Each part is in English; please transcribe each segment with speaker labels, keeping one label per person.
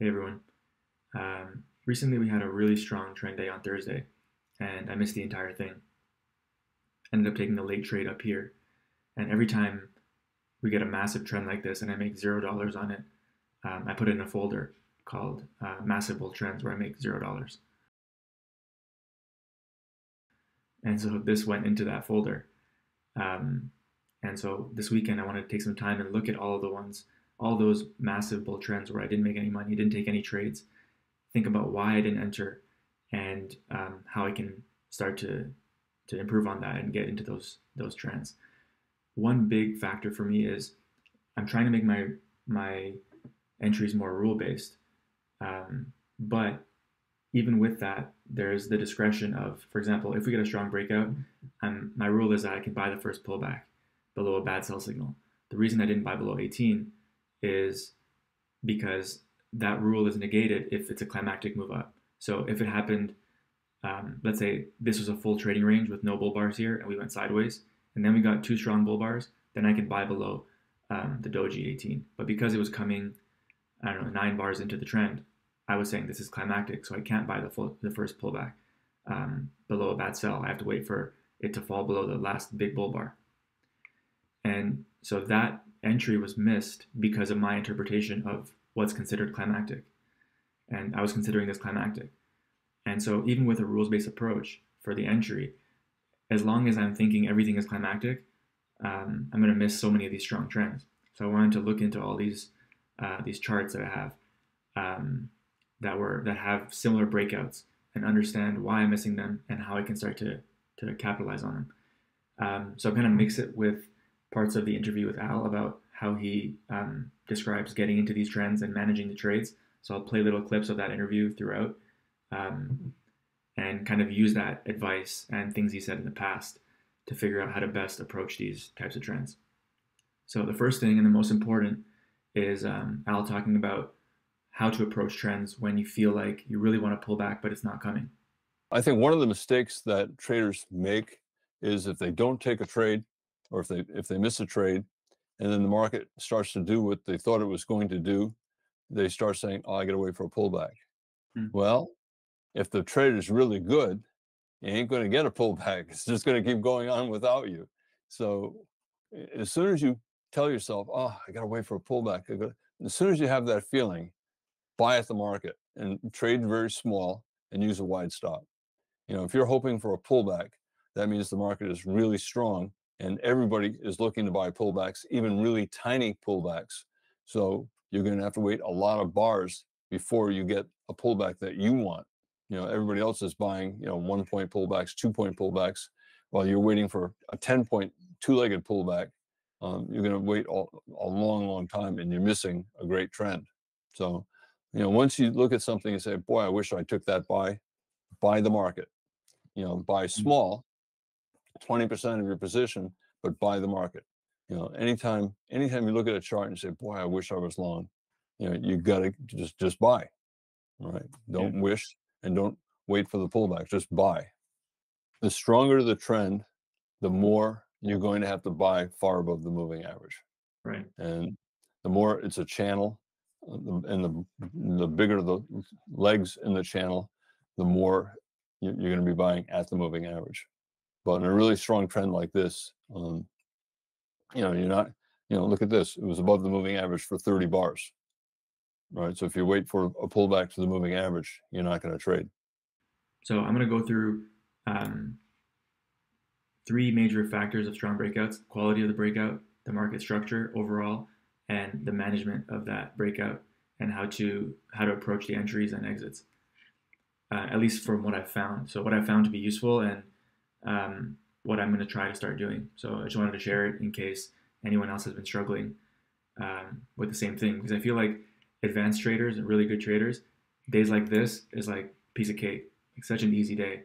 Speaker 1: Hey everyone. Um, recently we had a really strong trend day on Thursday, and I missed the entire thing. Ended up taking a late trade up here, and every time we get a massive trend like this and I make zero dollars on it, um, I put it in a folder called uh, Massive Bull Trends where I make zero dollars. And so this went into that folder. Um, and so this weekend I wanted to take some time and look at all of the ones all those massive bull trends where I didn't make any money, didn't take any trades, think about why I didn't enter, and um, how I can start to to improve on that and get into those those trends. One big factor for me is I'm trying to make my my entries more rule based, um, but even with that, there's the discretion of, for example, if we get a strong breakout, um, my rule is that I can buy the first pullback below a bad sell signal. The reason I didn't buy below 18 is because that rule is negated if it's a climactic move up. So if it happened, um, let's say this was a full trading range with no bull bars here and we went sideways, and then we got two strong bull bars, then I could buy below um, the doji 18. But because it was coming, I don't know, nine bars into the trend, I was saying this is climactic, so I can't buy the full, the first pullback um, below a bad sell. I have to wait for it to fall below the last big bull bar. And so that entry was missed because of my interpretation of what's considered climactic. And I was considering this climactic. And so, even with a rules based approach for the entry, as long as I'm thinking everything is climactic, um, I'm going to miss so many of these strong trends. So, I wanted to look into all these uh, these charts that I have um, that were that have similar breakouts and understand why I'm missing them and how I can start to to capitalize on them. Um, so, I kind of mix it with parts of the interview with Al about how he um, describes getting into these trends and managing the trades. So I'll play little clips of that interview throughout um, and kind of use that advice and things he said in the past to figure out how to best approach these types of trends. So the first thing and the most important is um, Al talking about how to approach trends when you feel like you really want to pull back, but it's not coming.
Speaker 2: I think one of the mistakes that traders make is if they don't take a trade, or if they if they miss a trade and then the market starts to do what they thought it was going to do, they start saying, "Oh, I got to wait for a pullback." Hmm. Well, if the trade is really good, you ain't going to get a pullback. It's just going to keep going on without you. So, as soon as you tell yourself, "Oh, I got to wait for a pullback," as soon as you have that feeling, buy at the market and trade very small and use a wide stop. You know, if you're hoping for a pullback, that means the market is really strong and everybody is looking to buy pullbacks, even really tiny pullbacks. So you're going to have to wait a lot of bars before you get a pullback that you want. You know, everybody else is buying, you know, one point pullbacks, two point pullbacks, while you're waiting for a 10 point two legged pullback. Um, you're going to wait all, a long, long time and you're missing a great trend. So, you know, once you look at something and say, boy, I wish I took that buy, buy the market. You know, buy mm. small 20% of your position, but buy the market. You know, anytime anytime you look at a chart and say, boy, I wish I was long, you know, you gotta just just buy. Right. Don't yeah. wish and don't wait for the pullback. Just buy. The stronger the trend, the more you're going to have to buy far above the moving average.
Speaker 1: Right.
Speaker 2: And the more it's a channel, uh, and the the bigger the legs in the channel, the more you're going to be buying at the moving average. But in a really strong trend like this, um, you know, you're not, you know, look at this. It was above the moving average for 30 bars, right? So if you wait for a pullback to the moving average, you're not going to trade.
Speaker 1: So I'm going to go through um, three major factors of strong breakouts: quality of the breakout, the market structure overall, and the management of that breakout, and how to how to approach the entries and exits. Uh, at least from what I've found. So what I found to be useful and um, what I'm going to try to start doing. So I just wanted to share it in case anyone else has been struggling um, with the same thing because I feel like advanced traders and really good traders, days like this is like piece of cake, like such an easy day.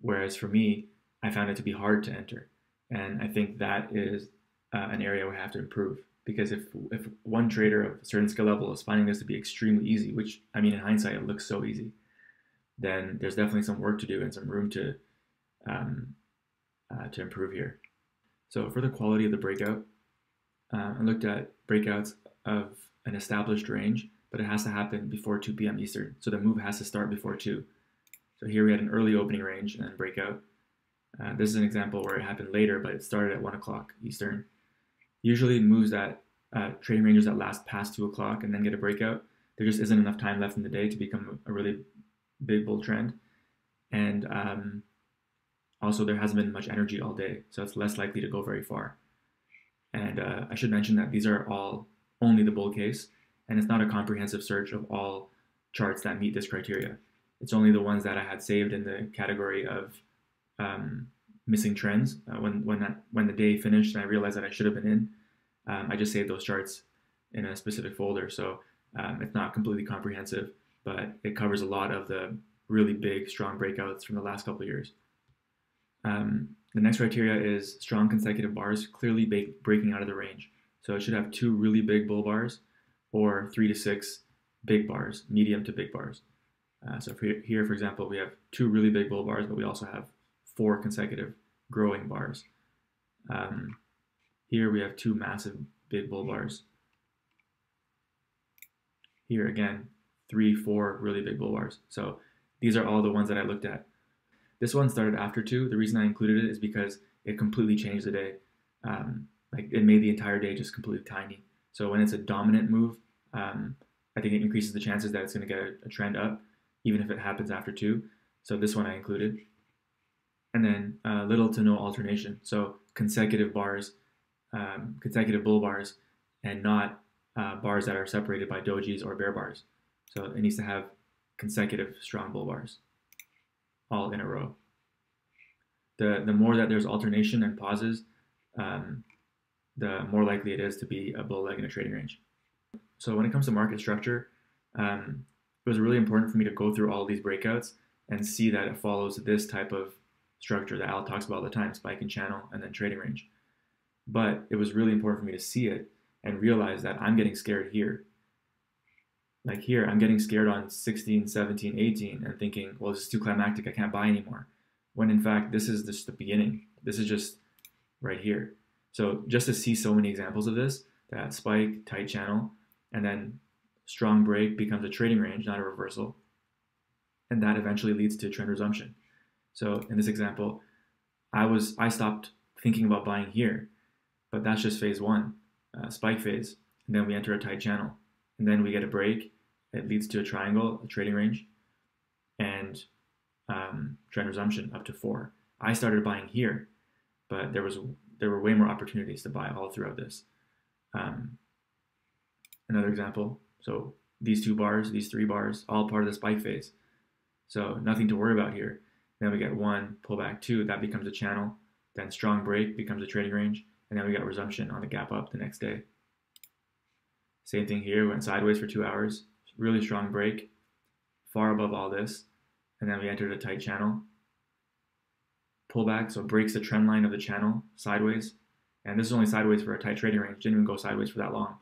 Speaker 1: Whereas for me, I found it to be hard to enter, and I think that is uh, an area we have to improve. Because if if one trader of a certain skill level is finding this to be extremely easy, which I mean in hindsight it looks so easy, then there's definitely some work to do and some room to um, uh, to improve here. So for the quality of the breakout, uh, I looked at breakouts of an established range but it has to happen before 2 p.m. Eastern. So the move has to start before 2. So here we had an early opening range and then breakout. Uh, this is an example where it happened later, but it started at 1 o'clock Eastern. Usually moves that uh, trading ranges that last past 2 o'clock and then get a breakout. There just isn't enough time left in the day to become a really big bull trend. And um, also, there hasn't been much energy all day, so it's less likely to go very far. And uh, I should mention that these are all only the bull case, and it's not a comprehensive search of all charts that meet this criteria. It's only the ones that I had saved in the category of um, missing trends. Uh, when when that when the day finished and I realized that I should have been in, um, I just saved those charts in a specific folder. So um, it's not completely comprehensive, but it covers a lot of the really big, strong breakouts from the last couple years. Um, the next criteria is strong consecutive bars, clearly breaking out of the range. So it should have two really big bull bars or three to six big bars, medium to big bars. Uh, so for here, for example, we have two really big bull bars, but we also have four consecutive growing bars. Um, here we have two massive big bull bars. Here again, three, four really big bull bars. So these are all the ones that I looked at. This one started after two. The reason I included it is because it completely changed the day. Um, like it made the entire day just completely tiny. So when it's a dominant move, um, I think it increases the chances that it's going to get a, a, trend up, even if it happens after two. So this one I included. And then uh, little to no alternation. So consecutive bars, um, consecutive bull bars, and not uh, bars that are separated by dojis or bear bars. So it needs to have consecutive strong bull bars all in a row. The, the more that there's alternation and pauses, um, the more likely it is to be a bull leg in a trading range. So when it comes to market structure, um, it was really important for me to go through all these breakouts and see that it follows this type of structure that Al talks about all the time, spike and channel, and then trading range. But it was really important for me to see it and realize that I'm getting scared here like here, I'm getting scared on 16, 17, 18 and thinking, well, this is too climactic. I can't buy anymore. When in fact, this is just the beginning. This is just right here. So just to see so many examples of this, that spike, tight channel, and then strong break becomes a trading range, not a reversal. And that eventually leads to trend resumption. So in this example, I was I stopped thinking about buying here, but that's just phase one, uh, spike phase. And then we enter a tight channel and then we get a break. It leads to a triangle, a trading range, and um, trend resumption up to four. I started buying here, but there was there were way more opportunities to buy all throughout this. Um, another example. So these two bars, these three bars, all part of the spike phase. So nothing to worry about here. Then we get one, pullback two, that becomes a channel. Then strong break becomes a trading range. And then we got resumption on the gap up the next day. Same thing here, went sideways for two hours, really strong break, far above all this, and then we entered a tight channel. Pullback, so breaks the trend line of the channel sideways, and this is only sideways for a tight trading range, didn't even go sideways for that long,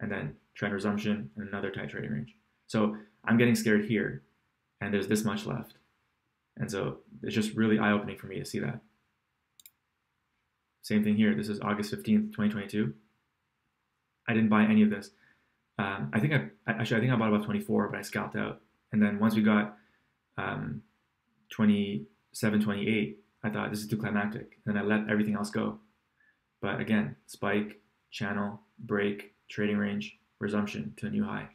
Speaker 1: and then trend resumption and another tight trading range. So I'm getting scared here, and there's this much left. And so it's just really eye opening for me to see that. Same thing here. This is August 15th, 2022. I didn't buy any of this. Um, I think I actually I think I bought about 24, but I scalped out. And then once we got um, 27, 28, I thought this is too climactic. And I let everything else go. But again, spike, channel, break, trading range, resumption to a new high.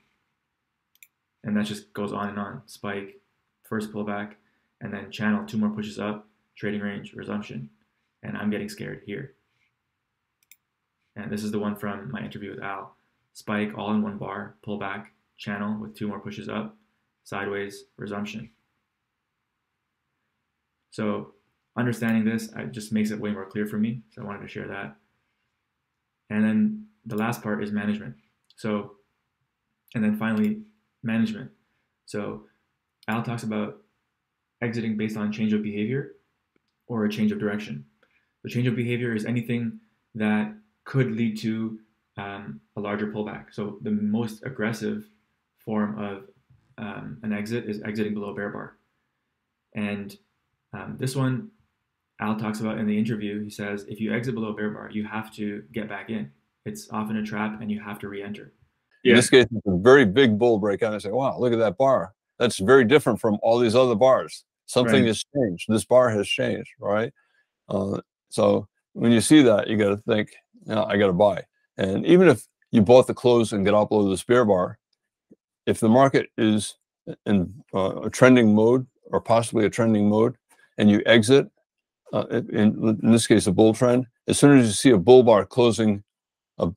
Speaker 1: And that just goes on and on. Spike, first pullback, and then channel, two more pushes up, trading range, resumption. And I'm getting scared here. And this is the one from my interview with Al spike all in one bar, pull back, channel with two more pushes up, sideways, resumption. So understanding this it just makes it way more clear for me. So I wanted to share that. And then the last part is management. So, and then finally, management. So Al talks about exiting based on change of behavior or a change of direction. The change of behavior is anything that could lead to um, a larger pullback. So the most aggressive form of um, an exit is exiting below bear bar. And um, this one, Al talks about in the interview. He says, if you exit below bear bar, you have to get back in. It's often a trap and you have to re enter.
Speaker 2: Yeah. In this case, it's a very big bull breakout. I say, wow, look at that bar. That's very different from all these other bars. Something right. has changed. This bar has changed, right? Uh, so when you see that, you got to think, you know, I got to buy. And even if you bought the close and get up below this bear bar, if the market is in uh, a trending mode or possibly a trending mode, and you exit, uh, in, in this case, a bull trend, as soon as you see a bull bar closing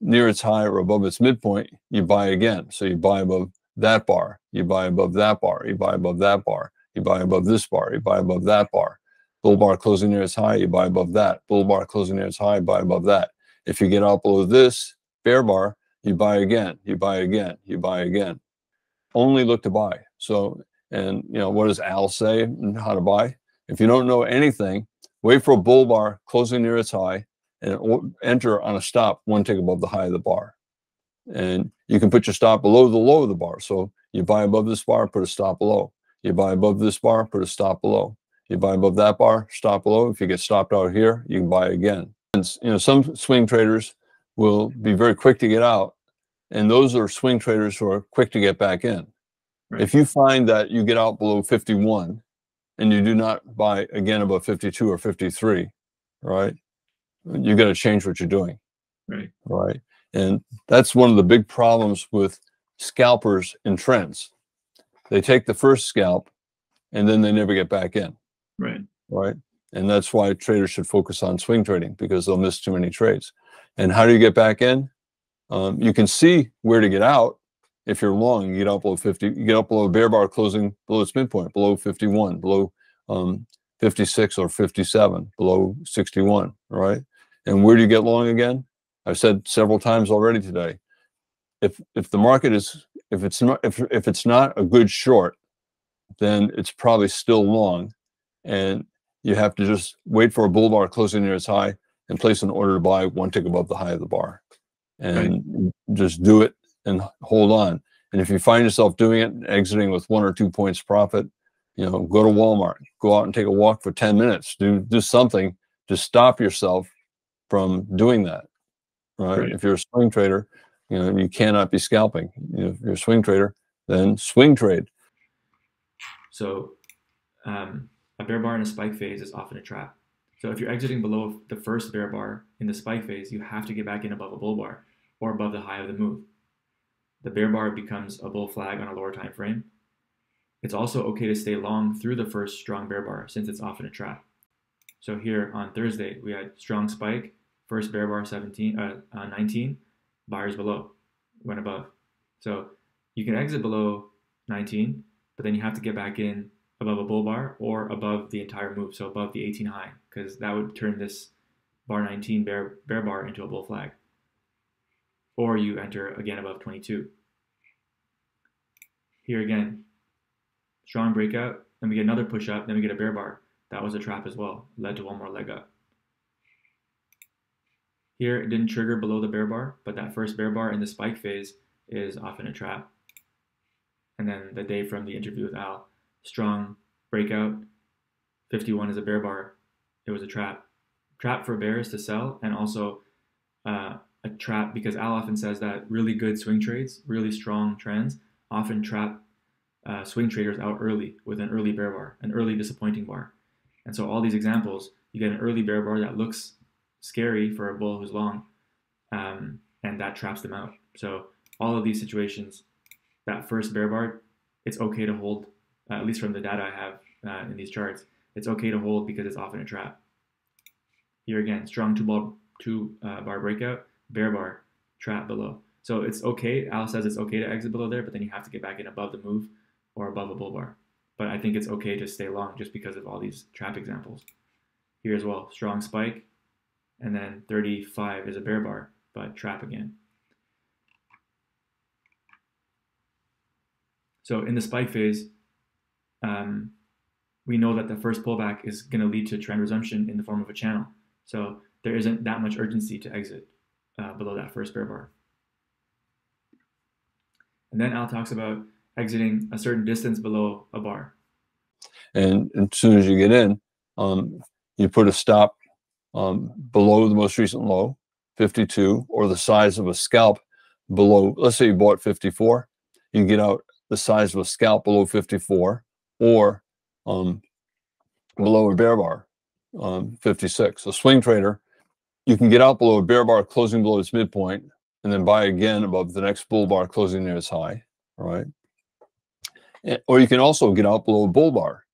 Speaker 2: near its high or above its midpoint, you buy again. So you buy above that bar, you buy above that bar, you buy above that bar, you buy above this bar, you buy above that bar. Bull bar closing near its high, you buy above that. Bull bar closing near its high, buy above that. If you get out below this bear bar, you buy again, you buy again, you buy again. Only look to buy. So, and you know, what does Al say and how to buy? If you don't know anything, wait for a bull bar closing near its high and enter on a stop one tick above the high of the bar. And you can put your stop below the low of the bar. So you buy above this bar, put a stop below. You buy above this bar, put a stop below. You buy above that bar, stop below. If you get stopped out here, you can buy again. And, you know, some swing traders will be very quick to get out, and those are swing traders who are quick to get back in. Right. If you find that you get out below 51 and you do not buy again above 52 or 53, right? You got to change what you're doing.
Speaker 1: Right.
Speaker 2: Right. And that's one of the big problems with scalpers in trends. They take the first scalp and then they never get back in.
Speaker 1: Right.
Speaker 2: Right. And that's why traders should focus on swing trading because they'll miss too many trades. And how do you get back in? Um, you can see where to get out. If you're long, you get up below 50, you get up below a bear bar closing below its midpoint, below 51, below um, 56 or 57, below 61, right? And where do you get long again? I've said several times already today. If if the market is if it's not if if it's not a good short, then it's probably still long, and you have to just wait for a bull bar closing near its high and place an order to buy one tick above the high of the bar, and right. just do it and hold on. And if you find yourself doing it and exiting with one or two points profit, you know, go to Walmart, go out and take a walk for 10 minutes, do do something to stop yourself from doing that. Right? right. If you're a swing trader, you know, you cannot be scalping. You know, if you're a swing trader, then swing trade.
Speaker 1: So um, a bear bar in a spike phase is often a trap. So if you're exiting below the first bear bar in the spike phase, you have to get back in above a bull bar or above the high of the move. The bear bar becomes a bull flag on a lower time frame. It's also okay to stay long through the first strong bear bar since it's often a trap. So here on Thursday, we had strong spike, First bear bar 17, uh, uh, 19, buyers below, went above. So you can exit below 19, but then you have to get back in above a bull bar or above the entire move, so above the 18 high, because that would turn this bar 19 bear, bear bar into a bull flag. Or you enter again above 22. Here again, strong breakout, then we get another push up, then we get a bear bar. That was a trap as well, led to one more leg up. Here, it didn't trigger below the bear bar, but that first bear bar in the spike phase is often a trap. And then the day from the interview with Al, strong breakout, 51 is a bear bar. It was a trap. Trap for bears to sell, and also uh, a trap because Al often says that really good swing trades, really strong trends, often trap uh, swing traders out early with an early bear bar, an early disappointing bar. And so all these examples, you get an early bear bar that looks scary for a bull who's long, um, and that traps them out. So all of these situations, that first bear bar, it's okay to hold. Uh, at least from the data I have uh, in these charts, it's okay to hold because it's often a trap. Here again, strong two ball two uh, bar breakout, bear bar, trap below. So it's okay. Al says it's okay to exit below there, but then you have to get back in above the move or above a bull bar. But I think it's okay to stay long just because of all these trap examples. Here as well, strong spike, and then 35 is a bear bar, but trap again. So in the spike phase, um, we know that the first pullback is going to lead to trend resumption in the form of a channel. So there isn't that much urgency to exit uh, below that first bear bar. And then Al talks about exiting a certain distance below a bar.
Speaker 2: And as soon as you get in, um, you put a stop um, below the most recent low, 52, or the size of a scalp below, let's say you bought 54, you get out the size of a scalp below 54 or um, below a bear bar, um, 56. A swing trader, you can get out below a bear bar closing below its midpoint and then buy again above the next bull bar closing near its high, right? Or you can also get out below a bull bar.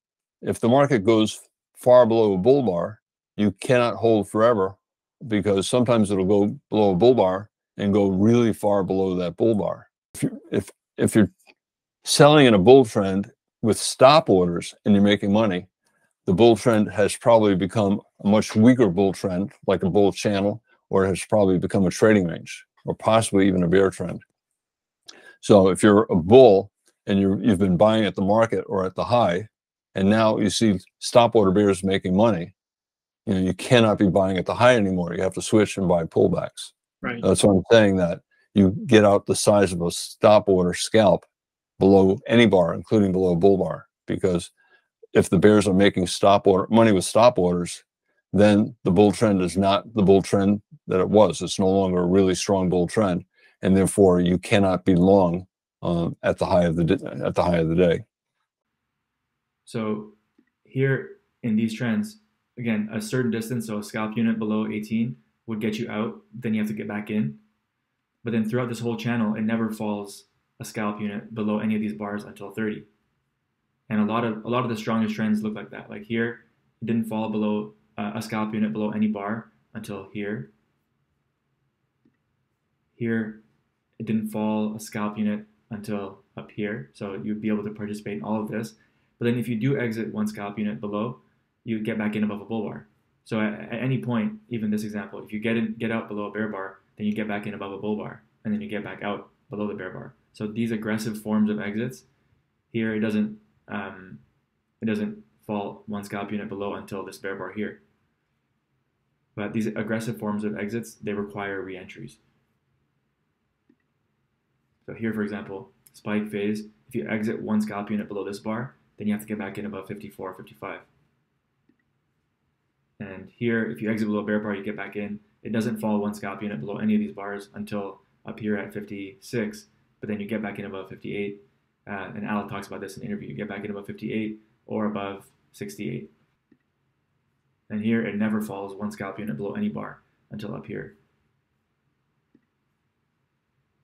Speaker 2: If the market goes far below a bull bar, you cannot hold forever because sometimes it'll go below a bull bar and go really far below that bull bar. If you're, if if you're selling in a bull trend with stop orders and you're making money, the bull trend has probably become a much weaker bull trend, like a bull channel, or it has probably become a trading range, or possibly even a bear trend. So if you're a bull and you you've been buying at the market or at the high, and now you see stop order bears making money, you know you cannot be buying at the high anymore. You have to switch and buy pullbacks.
Speaker 1: Right.
Speaker 2: That's why I'm saying. That you get out the size of a stop order scalp below any bar, including below bull bar, because if the bears are making stop order money with stop orders, then the bull trend is not the bull trend that it was. It's no longer a really strong bull trend, and therefore you cannot be long um, at the high of the at the high of the day.
Speaker 1: So here in these trends, again, a certain distance, so a scalp unit below 18 would get you out. Then you have to get back in. But then throughout this whole channel, it never falls a scalp unit below any of these bars until 30. And a lot of a lot of the strongest trends look like that. Like here, it didn't fall below uh, a scalp unit below any bar until here. Here, it didn't fall a scalp unit until up here. So you'd be able to participate in all of this. But then if you do exit one scalp unit below, you get back in above a bull bar. So at, at any point, even this example, if you get in, get out below a bear bar, then you get back in above a bull bar, and then you get back out below the bear bar. So these aggressive forms of exits, here it doesn't um, it doesn't fall one scalp unit below until this bear bar here. But these aggressive forms of exits, they require reentries. So here, for example, spike phase, if you exit one scalp unit below this bar, then you have to get back in above 54, or 55. And here, if you exit below bear bar, you get back in. It doesn't fall one scalp unit below any of these bars until up here at 56, but then you get back in above 58. Uh, and Al talks about this in the interview. You get back in above 58 or above 68. And here, it never falls one scalp unit below any bar until up here.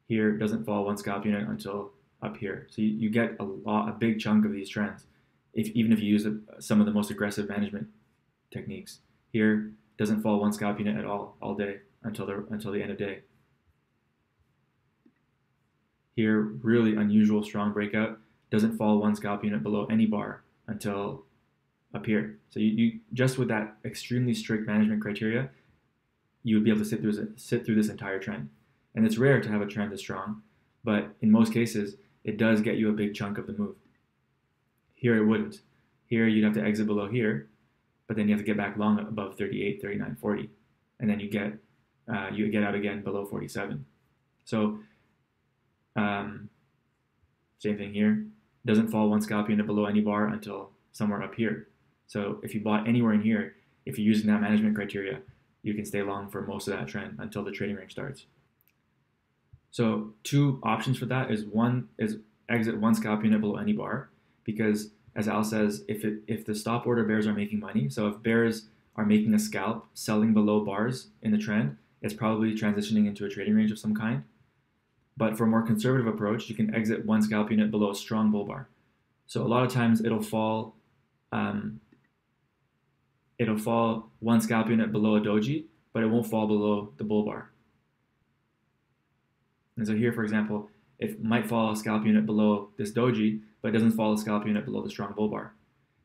Speaker 1: Here, it doesn't fall one scalp unit until up here. So you, you get a lot, a big chunk of these trends, if, even if you use some of the most aggressive management techniques. Here, doesn't fall one scalp unit at all, all day until the until the end of day. Here, really unusual strong breakout, doesn't fall one scalp unit below any bar until up here. So you, you just with that extremely strict management criteria, you would be able to sit through sit through this entire trend. And it's rare to have a trend this strong, but in most cases, it does get you a big chunk of the move. Here it wouldn't. Here you'd have to exit below here, but then you have to get back long above 38, 39, 40, and then you get uh, you get out again below 47. So um, same thing here. Doesn't fall one scalp unit below any bar until somewhere up here. So if you bought anywhere in here, if you're using that management criteria, you can stay long for most of that trend until the trading range starts. So two options for that is one is exit one scalp unit below any bar because as Al says, if it if the stop order bears are making money, so if bears are making a scalp selling below bars in the trend, it's probably transitioning into a trading range of some kind. But for a more conservative approach, you can exit one scalp unit below a strong bull bar. So a lot of times it'll fall, um, it'll fall one scalp unit below a doji, but it won't fall below the bull bar. And so here, for example, it might fall a scalp unit below this doji, but it doesn't fall a scalp unit below the strong bull bar.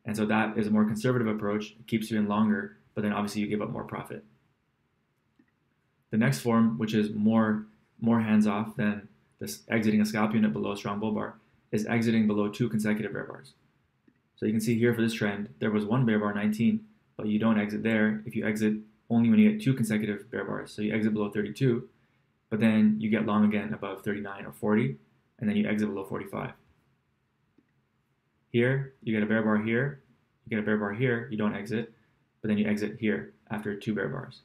Speaker 1: And so that is a more conservative approach. It keeps you in longer, but then obviously you give up more profit. The next form, which is more more hands off than this exiting a scalp unit below a strong bull bar, is exiting below two consecutive bear bars. So you can see here for this trend, there was one bear bar 19, but you don't exit there if you exit only when you get two consecutive bear bars. So you exit below 32, but then you get long again above 39 or 40, and then you exit below 45. Here, you get a bear bar here, you get a bear bar here, you don't exit, but then you exit here after two bear bars.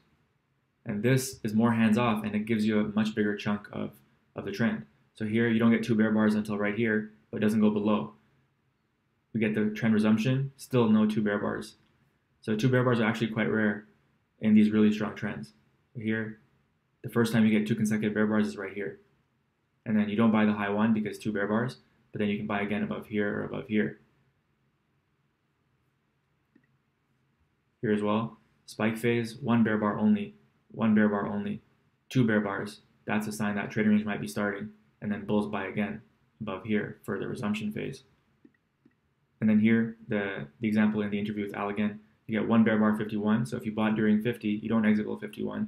Speaker 1: And this is more hands off and it gives you a much bigger chunk of of the trend. So here you don't get two bear bars until right here, but it doesn't go below. We get the trend resumption, still no two bear bars. So two bear bars are actually quite rare in these really strong trends. Here, the first time you get two consecutive bear bars is right here. And then you don't buy the high one because two bear bars, but then you can buy again above here or above here. Here as well, spike phase, one bear bar only, one bear bar only, two bear bars. That's a sign that trading range might be starting. And then bulls buy again above here for the resumption phase. And then here, the, the example in the interview with Al again, you get one bear bar 51. So if you bought during 50, you don't exit below 51.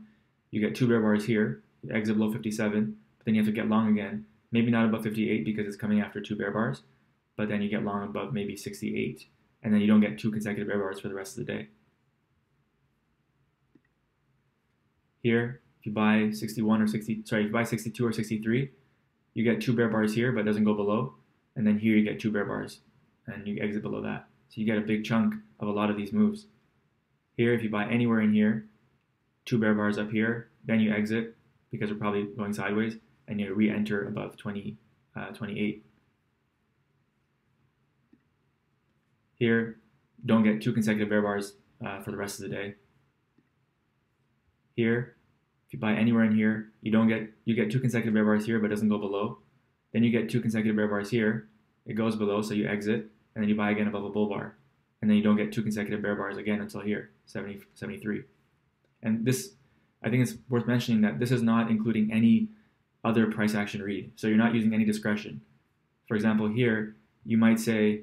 Speaker 1: You get two bear bars here, you exit below 57, but then you have to get long again. Maybe not above 58 because it's coming after two bear bars, but then you get long above maybe 68. And then you don't get two consecutive bear bars for the rest of the day. Here, if you buy 61 or 60, sorry, if you buy 62 or 63, you get two bear bars here, but it doesn't go below. And then here you get two bear bars, and you exit below that. So you get a big chunk of a lot of these moves. Here, if you buy anywhere in here, two bear bars up here, then you exit because we're probably going sideways, and you re-enter above 20, uh, 28. Here, don't get two consecutive bear bars uh, for the rest of the day. Here, if you buy anywhere in here, you don't get you get two consecutive bear bars here, but it doesn't go below. Then you get two consecutive bear bars here. It goes below, so you exit, and then you buy again above a bull bar. And then you don't get two consecutive bear bars again until here, 70, 73. And this, I think it's worth mentioning that this is not including any other price action read. So you're not using any discretion. For example, here, you might say,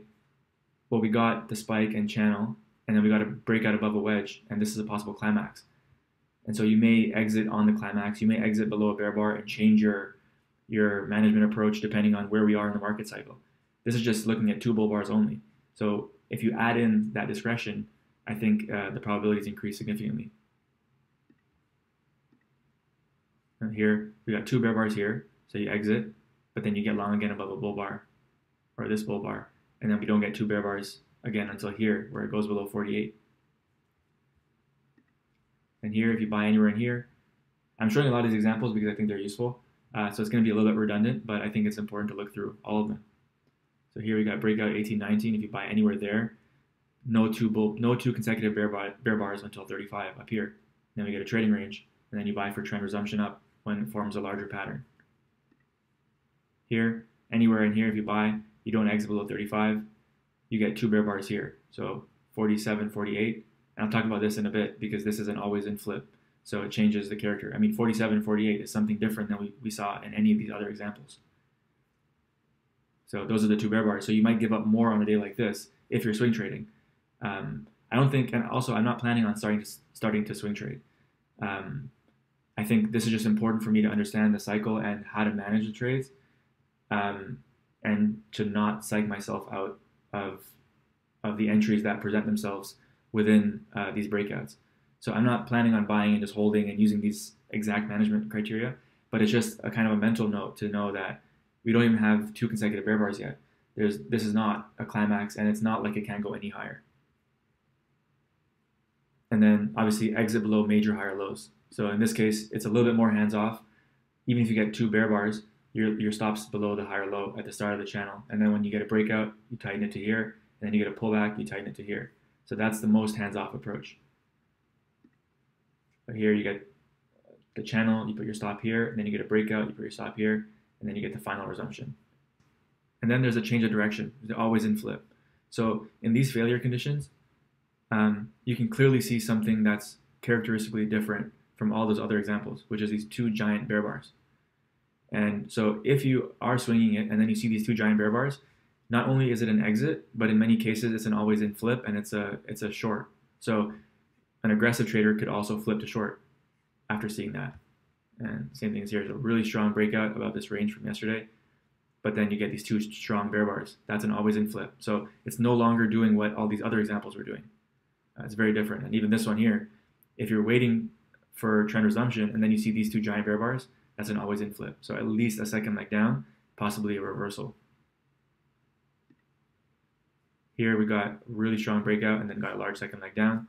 Speaker 1: well, we got the spike and channel, and then we got a breakout above a wedge, and this is a possible climax. And so you may exit on the climax, you may exit below a bear bar and change your your management approach depending on where we are in the market cycle. This is just looking at two bull bars only. So if you add in that discretion, I think uh, the probabilities increase significantly. And here we got two bear bars here, so you exit, but then you get long again above a bull bar, or this bull bar, and then we don't get two bear bars again until here, where it goes below 48. And here, if you buy anywhere in here, I'm showing a lot of these examples because I think they're useful. Uh, so it's going to be a little bit redundant, but I think it's important to look through all of them. So here we got breakout 1819. If you buy anywhere there, no two bull, no two consecutive bear, bar, bear bars until 35 up here. Then we get a trading range, and then you buy for trend resumption up when it forms a larger pattern. Here, anywhere in here, if you buy, you don't exit below 35, you get two bear bars here. So 47, 48, and I'll talk about this in a bit because this isn't always in flip. So it changes the character. I mean, 47 and 48 is something different than we, we saw in any of these other examples. So those are the two bear bars. So you might give up more on a day like this if you're swing trading. Um, I don't think, and also I'm not planning on starting to starting to swing trade. Um, I think this is just important for me to understand the cycle and how to manage the trades, um, and to not psych myself out of of the entries that present themselves within uh, these breakouts. So I'm not planning on buying and just holding and using these exact management criteria, but it's just a kind of a mental note to know that we don't even have two consecutive bear bars yet. There's this is not a climax, and it's not like it can't go any higher. And then obviously exit below major higher lows. So in this case, it's a little bit more hands off. Even if you get two bear bars, your your stops below the higher low at the start of the channel, and then when you get a breakout, you tighten it to here, and then you get a pullback, you tighten it to here. So that's the most hands-off approach. But here you get the channel, you put your stop here, and then you get a breakout, you put your stop here, and then you get the final resumption. And then there's a change of direction. They're always in flip. So in these failure conditions, um, you can clearly see something that's characteristically different from all those other examples, which is these two giant bear bars. And so if you are swinging it and then you see these two giant bear bars, not only is it an exit, but in many cases it's an always in flip and it's a it's a short. So an aggressive trader could also flip to short after seeing that. And same thing is here. It's a really strong breakout above this range from yesterday. But then you get these two strong bear bars. That's an always in flip. So it's no longer doing what all these other examples were doing. Uh, it's very different. And even this one here, if you're waiting for trend resumption and then you see these two giant bear bars, that's an always in flip. So at least a second leg down, possibly a reversal. Here we got really strong breakout and then got a large second leg down.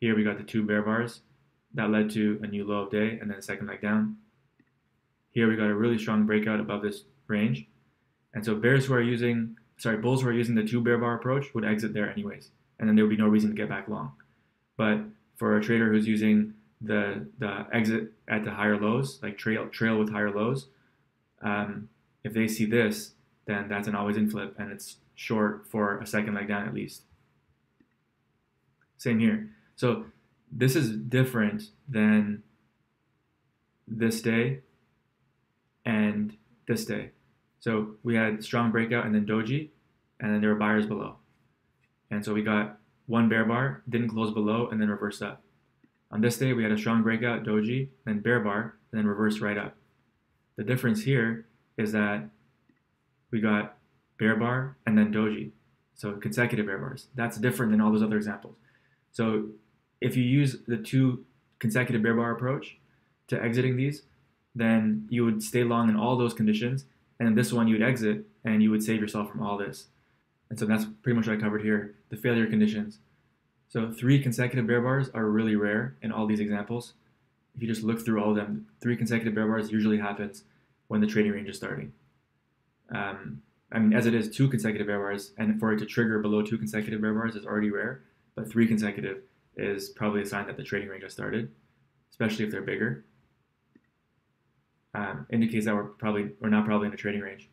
Speaker 1: Here we got the two bear bars that led to a new low of day and then a second leg down. Here we got a really strong breakout above this range. And so bears who are using, sorry, bulls who are using the two bear bar approach would exit there anyways. And then there would be no reason to get back long. But for a trader who's using the the exit at the higher lows, like trail trail with higher lows, um, if they see this, then that's an always in flip and it's short for a second leg down at least. Same here. So this is different than this day and this day. So we had strong breakout and then doji, and then there were buyers below. And so we got one bear bar, didn't close below, and then reversed up. On this day, we had a strong breakout, doji, then bear bar, then reversed right up. The difference here is that we got bear bar and then doji, so consecutive bear bars. That's different than all those other examples. So if you use the two consecutive bear bar approach to exiting these, then you would stay long in all those conditions, and this one you would exit and you would save yourself from all this. And so that's pretty much what I covered here, the failure conditions. So three consecutive bear bars are really rare in all these examples. If you just look through all of them, three consecutive bear bars usually happens when the trading range is starting. Um, I mean, as it is, two consecutive bear bars, and for it to trigger below two consecutive bear bars is already rare, but three consecutive is probably a sign that the trading range has started, especially if they're bigger. Um, indicates that we're probably we're not probably in a trading range.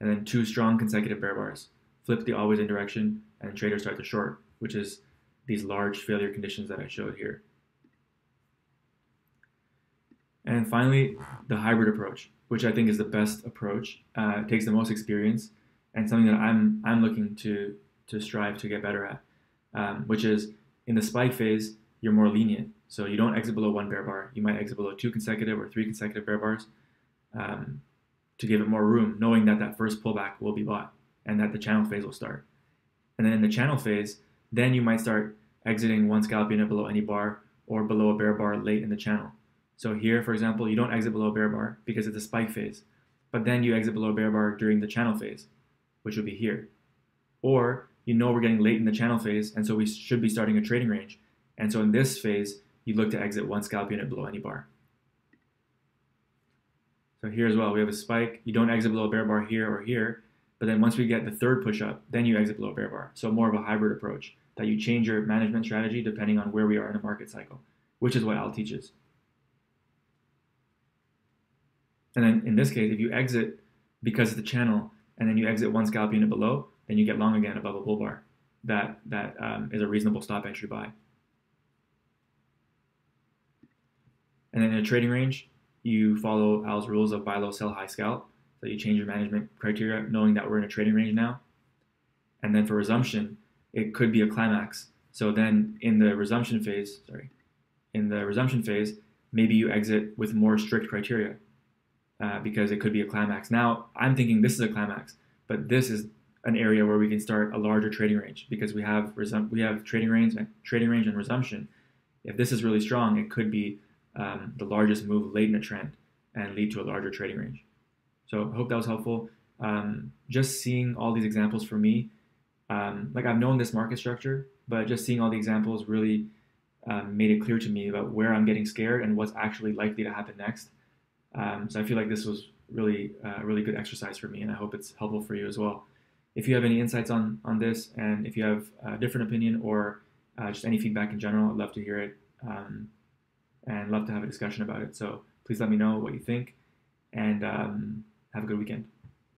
Speaker 1: And then two strong consecutive bear bars flip the always in direction, and traders start to short, which is these large failure conditions that I showed here. And finally, the hybrid approach, which I think is the best approach. Uh, it takes the most experience and something that I'm I'm looking to to strive to get better at, um, which is in the spike phase, you're more lenient. So you don't exit below one bear bar. You might exit below two consecutive or three consecutive bear bars um, to give it more room, knowing that that first pullback will be bought and that the channel phase will start. And then in the channel phase, then you might start exiting one scalp unit below any bar or below a bear bar late in the channel. So here, for example, you don't exit below bear bar because it's a spike phase, but then you exit below bear bar during the channel phase, which would be here. Or you know we're getting late in the channel phase, and so we should be starting a trading range. And so in this phase, you look to exit one scalp unit below any bar. So here as well, we have a spike. You don't exit below bear bar here or here, but then once we get the third push up, then you exit below bear bar. So more of a hybrid approach that you change your management strategy depending on where we are in a market cycle, which is what Al teaches. And then in this case, if you exit because of the channel and then you exit one scalp unit below, then you get long again above a bull bar. That that um, is a reasonable stop entry buy. And then in a trading range, you follow Al's rules of buy low, sell high, scalp. So you change your management criteria, knowing that we're in a trading range now. And then for resumption, it could be a climax. So then in the resumption phase, sorry, in the resumption phase, maybe you exit with more strict criteria uh, because it could be a climax. Now I'm thinking this is a climax, but this is an area where we can start a larger trading range because we have resum- we have trading range and trading range and resumption. If this is really strong, it could be um, the largest move late in a trend and lead to a larger trading range. So I hope that was helpful. Um, just seeing all these examples for me, um, like I've known this market structure, but just seeing all the examples really um, made it clear to me about where I'm getting scared and what's actually likely to happen next. Um, so I feel like this was really uh, a really good exercise for me, and I hope it's helpful for you as well. If you have any insights on on this, and if you have a different opinion or uh, just any feedback in general, I'd love to hear it um, and love to have a discussion about it. So please let me know what you think, and um, have a good weekend.